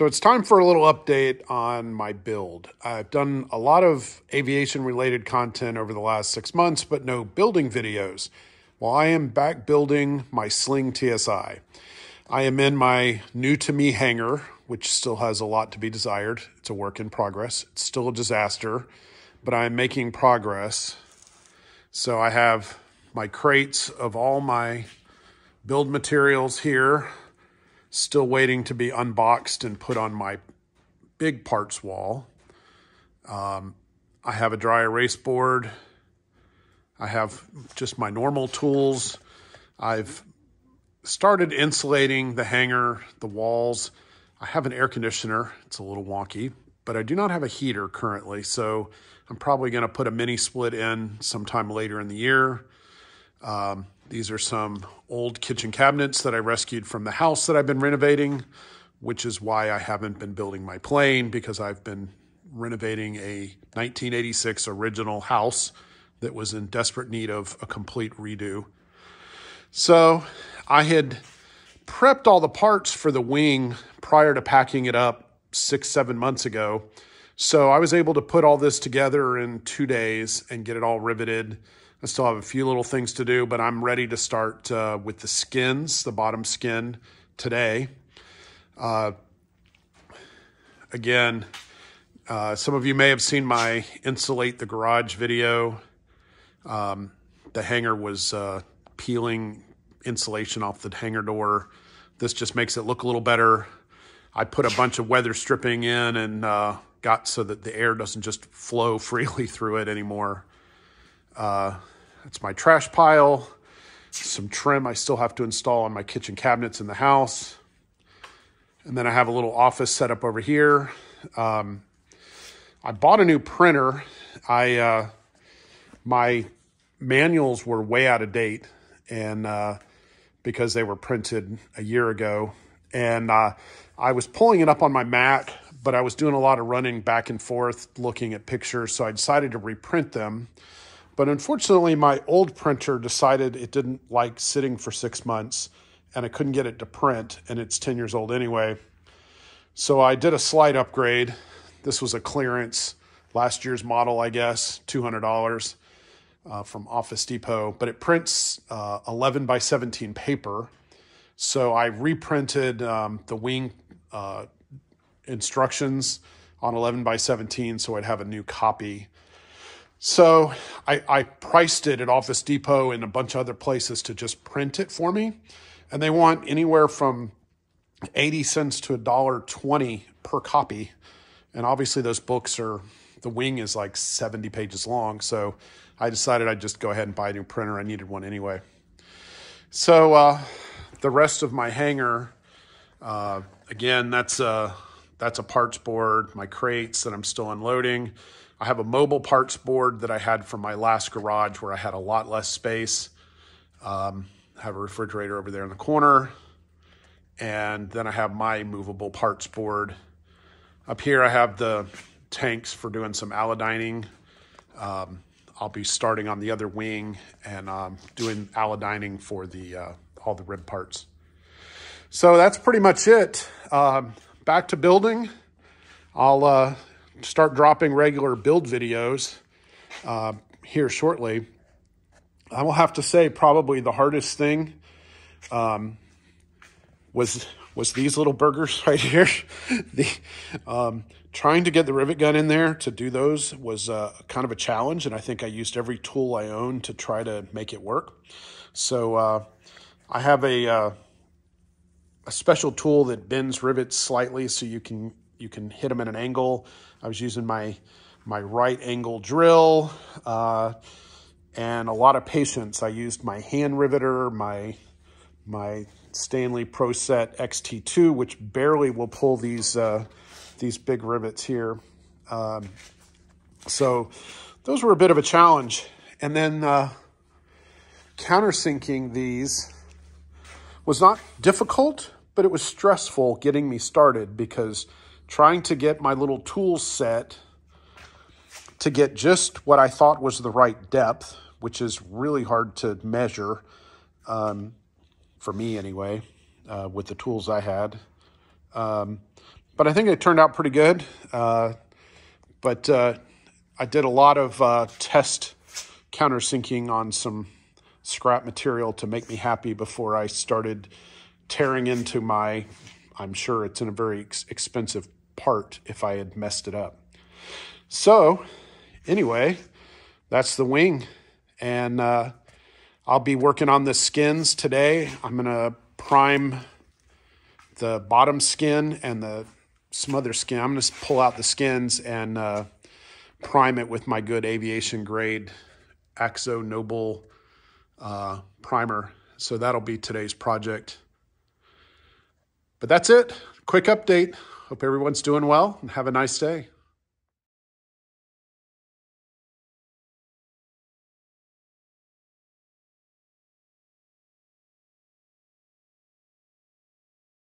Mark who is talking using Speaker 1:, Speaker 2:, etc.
Speaker 1: So it's time for a little update on my build. I've done a lot of aviation related content over the last six months, but no building videos. Well, I am back building my Sling TSI. I am in my new to me hangar, which still has a lot to be desired. It's a work in progress. It's still a disaster, but I'm making progress. So I have my crates of all my build materials here Still waiting to be unboxed and put on my big parts wall. Um, I have a dry erase board. I have just my normal tools. I've started insulating the hangar, the walls. I have an air conditioner. It's a little wonky, but I do not have a heater currently. So I'm probably going to put a mini split in sometime later in the year. Um, these are some old kitchen cabinets that I rescued from the house that I've been renovating, which is why I haven't been building my plane because I've been renovating a 1986 original house that was in desperate need of a complete redo. So I had prepped all the parts for the wing prior to packing it up six, seven months ago. So I was able to put all this together in two days and get it all riveted I still have a few little things to do, but I'm ready to start uh, with the skins, the bottom skin today. Uh, again, uh, some of you may have seen my insulate the garage video. Um, the hangar was uh, peeling insulation off the hangar door. This just makes it look a little better. I put a bunch of weather stripping in and uh, got so that the air doesn't just flow freely through it anymore. Uh, that's my trash pile. Some trim I still have to install on my kitchen cabinets in the house. And then I have a little office set up over here. Um, I bought a new printer. I uh, my manuals were way out of date, and uh, because they were printed a year ago, and uh, I was pulling it up on my Mac, but I was doing a lot of running back and forth, looking at pictures, so I decided to reprint them. But unfortunately, my old printer decided it didn't like sitting for six months and I couldn't get it to print, and it's 10 years old anyway. So I did a slight upgrade. This was a clearance, last year's model, I guess, $200 uh, from Office Depot, but it prints uh, 11 by 17 paper. So I reprinted um, the wing uh, instructions on 11 by 17 so I'd have a new copy so I, I priced it at Office Depot and a bunch of other places to just print it for me. And they want anywhere from 80 cents to a dollar 20 per copy. And obviously those books are, the wing is like 70 pages long. So I decided I'd just go ahead and buy a new printer. I needed one anyway. So uh, the rest of my hangar, uh, again, that's a, that's a parts board, my crates that I'm still unloading. I have a mobile parts board that I had from my last garage where I had a lot less space. Um, I have a refrigerator over there in the corner. And then I have my movable parts board. Up here I have the tanks for doing some alodining. Um, I'll be starting on the other wing and um, doing alodining for the uh, all the rib parts. So that's pretty much it. Um, back to building. I'll uh, start dropping regular build videos uh, here shortly. I will have to say probably the hardest thing um, was was these little burgers right here. the um, trying to get the rivet gun in there to do those was uh, kind of a challenge, and I think I used every tool I own to try to make it work. So uh, I have a uh, a special tool that bends rivets slightly so you can you can hit them at an angle. I was using my my right angle drill uh, and a lot of patience. I used my hand riveter, my my Stanley ProSet XT2, which barely will pull these uh, these big rivets here. Um, so those were a bit of a challenge. And then uh, countersinking these was not difficult, but it was stressful getting me started because trying to get my little tool set to get just what I thought was the right depth, which is really hard to measure, um, for me anyway, uh, with the tools I had. Um, but I think it turned out pretty good. Uh, but uh, I did a lot of uh, test countersinking on some scrap material to make me happy before I started tearing into my, I'm sure it's in a very ex expensive part if I had messed it up. So anyway, that's the wing. And uh, I'll be working on the skins today. I'm going to prime the bottom skin and the some other skin. I'm going to pull out the skins and uh, prime it with my good aviation grade Akzo Nobel uh, primer. So that'll be today's project. But that's it. Quick update. Hope everyone's doing well and have a nice day.